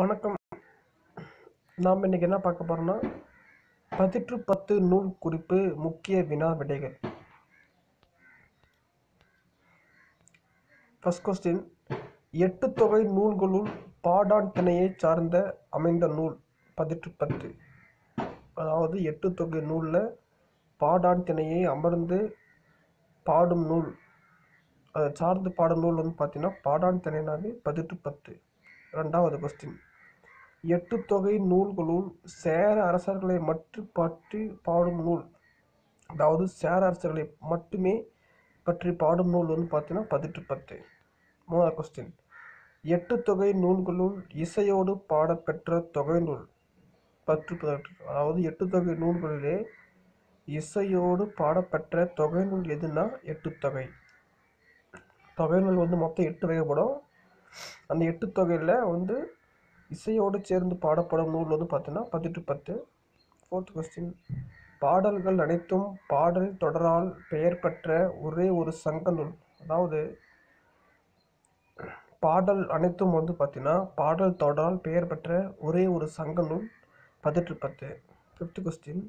வணக்கம். நாம் இன்னைக்கு என்ன பார்க்க போகிறோன்னா பதிற்று பத்து நூல் குறிப்பு முக்கிய வினா விடைகள். ஃபஸ்ட் கொஸ்டின் எட்டு தொகை நூல்களுள் பாடான் திணையை சார்ந்த அமைந்த நூல் பதிற்று பத்து. அதாவது எட்டு தொகை நூலில் பாடான் திணையை அமர்ந்து பாடும் நூல் அதை சார்ந்து பாடும் நூல் வந்து பார்த்தீங்கன்னா பாடான் திணைனாவே பதிற்று பத்து. ரெண்டாவது கொஸ்டின் எட்டு தொகை நூல்களுள் சேர அரசர்களை மட்டும் பற்றி பாடும் நூல். அதாவது சேர அரசர்களை மட்டுமே பற்றி பாடும் நூல் வந்து பார்த்தீங்கன்னா பதிட்டு பத்து. மூணாவது கொஸ்டின் எட்டு தொகை நூல்களுள் இசையோடு பாடப்பெற்ற தொகை நூல். பற்று பதினெட்டு. அதாவது எட்டு தொகை நூல்களிலே இசையோடு பாடப்பெற்ற தொகை நூல் எதுனா எட்டு தொகை. தொகை நூல் வந்து மொத்தம் எட்டு வகைப்படும். அந்த எட்டு தொகையில் வந்து இசையோடு சேர்ந்து பாடப்படும் நூல் வந்து பார்த்தீங்கன்னா பதிட்டு பத்து ஃபோர்த் கொஸ்டின் பாடல்கள் அனைத்தும் பாடல் தொடரால் பெயர் பெற்ற ஒரே ஒரு சங்க நூல். அதாவது பாடல் அனைத்தும் வந்து பார்த்தீங்கன்னா பாடல் தொடரால் பெயர் பெற்ற ஒரே ஒரு சங்க நூல் பதிற்று பத்து. ஃபிஃப்த் கொஸ்டின்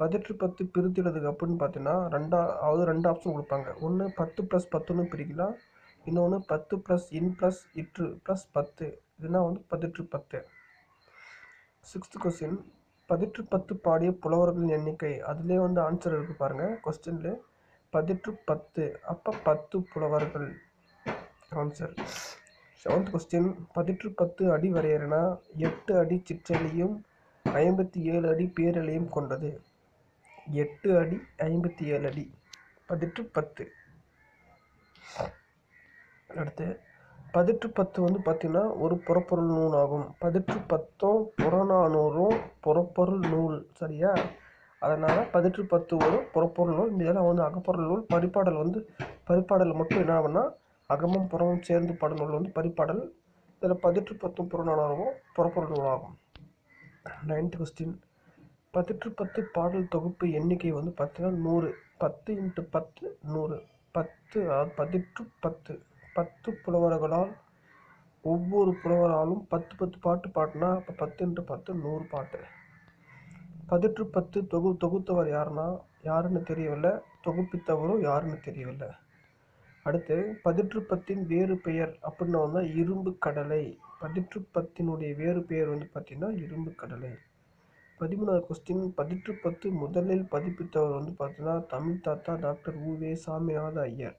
பதிற்று பத்து பிரித்துடுறதுக்கு அப்படின்னு பார்த்தீங்கன்னா ரெண்டா அதாவது ரெண்டு ஆப்ஷன் கொடுப்பாங்க. ஒன்று பத்து ப்ளஸ் பத்துன்னு பிரிக்கலாம். இன்னொன்று பத்து ப்ளஸ் இன் ப்ளஸ் இற்று ப்ளஸ் பத்து. இதுனா வந்து பதிற்று பத்து. சிக்ஸ்த் கொஸ்டின் பதிற்று பத்து பாடிய புலவர்களின் எண்ணிக்கை. அதுலேயே வந்து ஆன்சர் இருக்குது பாருங்கள் கொஸ்டின்ல பதிற்று பத்து. அப்போ பத்து புலவர்கள். ஆன்சர் செவன்த் கொஸ்டின் பதிற்று பத்து அடி வரையறைனா எட்டு அடி சிற்றலையும் ஐம்பத்தி ஏழு அடி பேரலையும் கொண்டது. எட்டு அடி ஐம்பத்தி ஏழு அடி. பதிற்று பத்து. அடுத்து பதிற்று பத்து வந்து பார்த்திங்கன்னா ஒரு புறப்பொருள் நூல் ஆகும். பதிற்று பத்தும் புறநானூறும் புறப்பொருள் நூல் சரியா? அதனால் பதிற்று பத்து ஒரு புறப்பொருள் நூல். இதெல்லாம் வந்து அகப்பொருள் நூல் பரிபாடல் வந்து பரிப்பாடல் மட்டும் என்ன ஆகும்னா அகமும் புறமும் சேர்ந்து பாடல் நூல் வந்து பரிப்பாடல். இதில் பதிற்று பத்தும் புறநானூறும் புறப்பொருள் நூலாகும் நைன்த் கொஸ்டின் பதிற்று பத்து பாடல் தொகுப்பு எண்ணிக்கை வந்து பார்த்தீங்கன்னா நூறு. பத்து இன்ட்டு பத்து நூறு. பத்து பதிற்று பத்து. பத்து புலவர்களால் ஒவ்வொரு புலவராலும் பத்து பத்து பாட்டு பாட்டுனா அப்போ பத்து இன்ட்டு பத்து நூறு பாட்டு. பதிற்று பத்து தொகு தொகுத்தவர் யாருன்னா யாருன்னு தெரியவில்லை. தொகுப்பித்தவரும் யாருன்னு தெரியவில்லை. அடுத்து பதிற்று பத்தின் வேறு பெயர் அப்படின்னு வந்தால் இரும்பு கடலை. பதிற்று பத்தினுடைய வேறு பெயர் வந்து பார்த்திங்கன்னா இரும்பு கடலை. பதிமூணாவது கொஸ்டின் பதிற்று பத்து முதலில் பதிப்பித்தவர் வந்து பார்த்தீங்கன்னா தமிழ் தாத்தா டாக்டர் உவே சாமிநாத ஐயர்.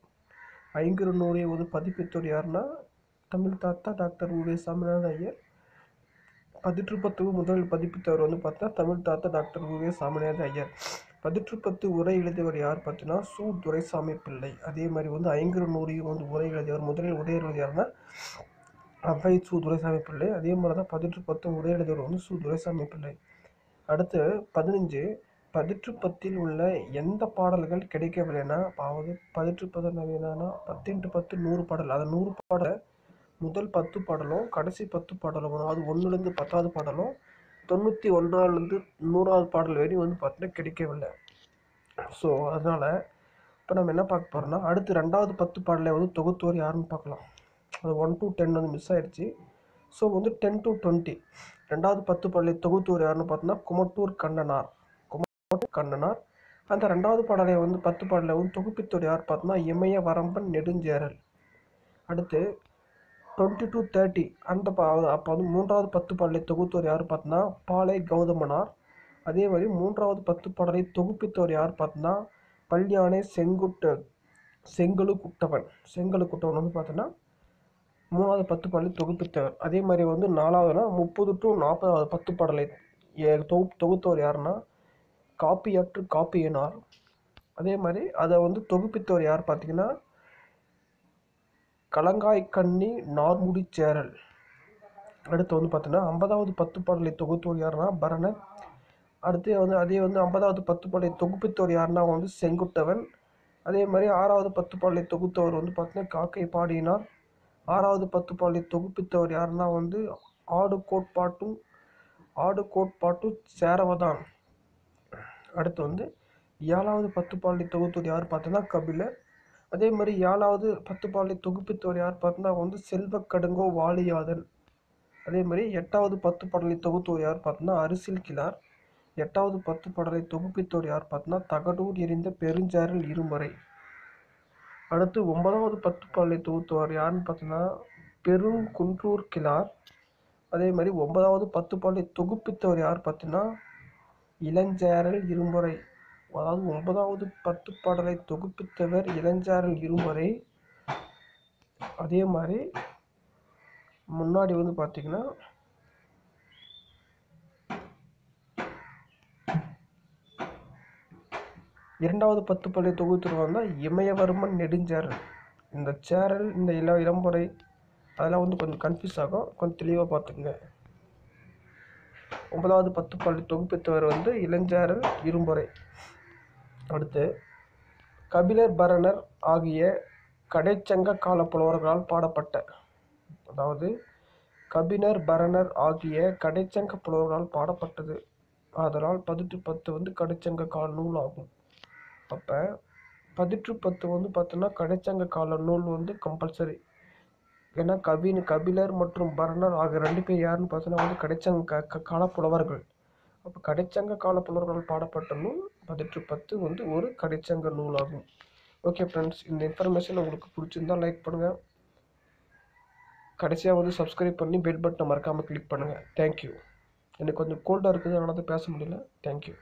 ஐங்குறு ஒரு வந்து பதிப்பித்தவர் யாருன்னா தமிழ் தாத்தா டாக்டர் உவே சாமிநாத ஐயர். பதிற்றுப்பத்து முதல் முதலில் பதிப்பித்தவர் வந்து பார்த்தா தமிழ் தாத்தா டாக்டர் உவே சாமிநாத ஐயர். பதிற்றுப்பத்து உரை எழுதியவர் யார் பார்த்தீங்கன்னா சு. துரைசாமி பிள்ளை. அதே மாதிரி வந்து ஐங்குறு நூறையும் வந்து உரை எழுதியவர் முதலில் உரை எழுதியார்னா அவ்வை சு. துரைசாமி பிள்ளை. அதே மாதிரி தான் பதிற்றுப்பத்து உரை எழுதியவர் வந்து சு. துரைசாமி பிள்ளை. அடுத்து பதினஞ்சு பதிற்றுப்பத்தில் உள்ள எந்த பாடல்கள் கிடைக்கவில்லைன்னா அதாவது பதிற்று பத்து என்னன்னா பத்து இன்ட்டு பத்து நூறு பாடல். அந்த நூறு பாடல் முதல் பத்து பாடலும் கடைசி பத்து பாடலும் அதாவது ஒன்றுலேருந்து பத்தாவது பாடலும் தொண்ணூற்றி ஒன்றாவதுலேருந்து நூறாவது பாடல் வரையும் வந்து பார்த்தீங்கன்னா கிடைக்கவில்லை. ஸோ அதனால் இப்போ நம்ம என்ன பார்க்க போகிறோம்னா அடுத்து ரெண்டாவது பத்து பாடலை வந்து தொகுத்தோர் யாருன்னு பார்க்கலாம். அது ஒன் டு டென் வந்து மிஸ் ஆகிடுச்சு ஸோ வந்து டென் டு டுவெண்ட்டி ரெண்டாவது பத்து பாடலை தொகுத்தோர் யாருன்னு பார்த்தோன்னா குமட்டூர் கண்ணனார். கண்ணனார். அந்த ரெண்டாவது பாடலை வந்து பத்து பாடலை வந்து தொகுப்பித்தோர் யார் பார்த்தோன்னா இமய வரம்பன் நெடுஞ்சேரல் அடுத்து டுவெண்ட்டி டூ தேர்ட்டி அந்த பா அப்போ வந்து மூன்றாவது பத்து பாடலை தொகுத்தோர் யார் பார்த்தோன்னா பாலை கௌதமனார். அதே மாதிரி மூன்றாவது பத்து பாடலை தொகுப்பித்தோர் யார் பார்த்தோன்னா பல்யானை செங்குட்ட செங்கலு குட்டவன். செங்கலு குட்டவன் வந்து பார்த்தோன்னா மூணாவது பத்து பாடலை தொகுப்பித்தவர். அதே மாதிரி வந்து நாலாவதுனா முப்பது டு நாற்பதாவது பத்து பாடலை தொகு தொகுத்தவர் யாருன்னா காப்பியற்று காப்பியனார். அதே மாதிரி அதை வந்து தொகுப்பித்தவர் யார் பார்த்தீங்கன்னா கலங்காய்கண்ணி நார்முடி சேரல் அடுத்து வந்து பார்த்தீங்கன்னா ஐம்பதாவது பத்து பாடலை தொகுத்தவர் யாருன்னா பரணன். அடுத்து வந்து அதே வந்து ஐம்பதாவது பத்து பாடலை தொகுப்பித்தவர் யாருன்னா வந்து செங்குட்டவன். அதே மாதிரி ஆறாவது பத்து பாடலை தொகுத்தவர் வந்து பார்த்தீங்கன்னா காக்கை பாடினார். ஆறாவது பத்து பாடலை தொகுப்பித்தவர் யாருன்னா வந்து ஆடு கோட்பாட்டும் ஆடு கோட்பாட்டும் சேரவதான். அடுத்து வந்து ஏழாவது பத்து பாடலை தொகுத்தவர் யார் பார்த்தோன்னா கபிலர். அதே மாதிரி ஏழாவது பத்து பாடலை தொகுப்பித்தவர் யார் பார்த்தோன்னா வந்து செல்வ கடுங்கோ வாலியாதன் அதே மாதிரி எட்டாவது பத்து பாடலை தொகுத்தோர் யார் பார்த்தோன்னா அரிசில் கிளார். எட்டாவது பத்து பாடலை தொகுப்பித்தோர் யார் பார்த்தோன்னா தகடூர் எரிந்த பெருஞ்சாரல் இருமுறை. அடுத்து ஒன்பதாவது பத்து பாடலை தொகுத்தவர் யாருன்னு பார்த்தோன்னா பெருங்குன்றூர் கிளார். அதே மாதிரி ஒன்பதாவது பத்து பாடலை தொகுப்பித்தவர் யார் பார்த்தீங்கன்னா இளஞ்சேரல் இருமுறை அதாவது ஒன்பதாவது பத்து பாடலை தொகுப்பித்தவர் இளஞ்சாரல் இருமுறை அதே மாதிரி முன்னாடி வந்து பார்த்தீங்கன்னா இரண்டாவது பத்து பள்ளி தொகுத்துருவாங்க இமயவர்மன் நெடுஞ்சேரல். இந்த சேரல் இந்த இள இளம்புரை அதெல்லாம் வந்து கொஞ்சம் கன்ஃபியூஸ் ஆகும். கொஞ்சம் தெளிவாக பார்த்துக்குங்க. ஒன்பதாவது பத்து பள்ளி தொகுப்பித்தவர் வந்து இளஞ்சாரல் இரும்பொறை. அடுத்து கபிலர் பரணர் ஆகிய கடைச்சங்க கால புலவர்களால் பாடப்பட்ட அதாவது கபினர் பரணர் ஆகிய கடைச்சங்க புலவர்களால் பாடப்பட்டது. ஆதலால் பதிற்று பத்து வந்து கடைச்சங்க கால நூல் ஆகும். அப்போ பதிற்று பத்து வந்து பார்த்தோன்னா கடைச்சங்க கால நூல் வந்து கம்பல்சரி ஏன்னா கவின் கபிலர் மற்றும் பரணர் ஆகிய ரெண்டு பேர் யாருன்னு பார்த்தோன்னா வந்து கடைச்சங்க க- கால புலவர்கள் அப்போ கடைச்சங்க கால புலவர்கள் பாடப்பட்ட நூல் பதிற்று பத்து வந்து ஒரு கடைச்சங்க நூலாகும். ஓகே ஃப்ரெண்ட்ஸ் இந்த இன்ஃபர்மேஷன் உங்களுக்கு பிடிச்சிருந்தா லைக் பண்ணுங்கள் கடைசியாக வந்து சப்ஸ்கிரைப் பண்ணி பெல் பட்டனை மறக்காமல் கிளிக் பண்ணுங்கள் தேங்க்யூ எனக்கு கொஞ்சம் கோல்டாக இருக்குது அதனால தான் பேச முடியல. தேங்க்யூ